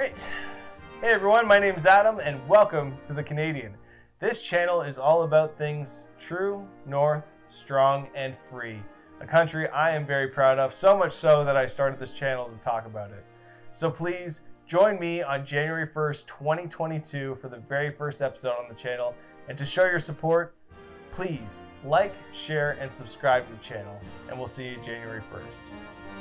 right. Hey everyone, my name is Adam and welcome to The Canadian. This channel is all about things true, north, strong, and free. A country I am very proud of, so much so that I started this channel to talk about it. So please join me on January 1st, 2022 for the very first episode on the channel. And to show your support, please like, share, and subscribe to the channel. And we'll see you January 1st.